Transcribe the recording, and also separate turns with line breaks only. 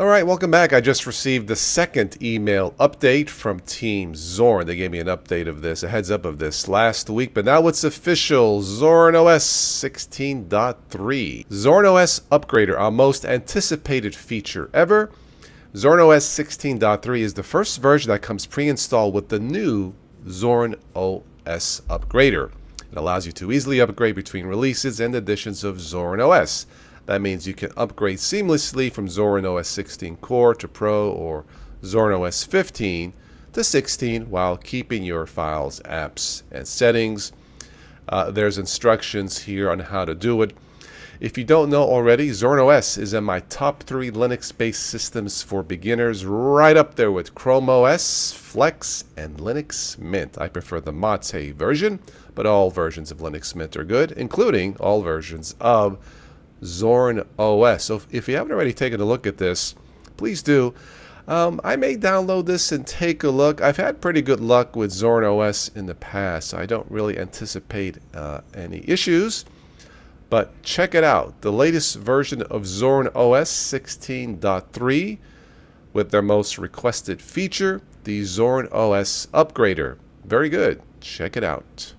All right, welcome back. I just received the second email update from Team Zorin. They gave me an update of this, a heads up of this last week, but now it's official. Zorin OS 16.3. Zorin OS Upgrader, our most anticipated feature ever. Zorin OS 16.3 is the first version that comes pre-installed with the new Zorin OS Upgrader. It allows you to easily upgrade between releases and editions of Zorin OS. That means you can upgrade seamlessly from Zorin OS 16 Core to Pro or Zorin OS 15 to 16 while keeping your files, apps, and settings. Uh, there's instructions here on how to do it. If you don't know already, Zorin OS is in my top three Linux-based systems for beginners, right up there with Chrome OS, Flex, and Linux Mint. I prefer the Mate version, but all versions of Linux Mint are good, including all versions of Zorin OS. So if you haven't already taken a look at this, please do. Um, I may download this and take a look. I've had pretty good luck with Zorin OS in the past, so I don't really anticipate uh, any issues. But check it out. The latest version of Zorin OS 16.3 with their most requested feature, the Zorin OS Upgrader. Very good. Check it out.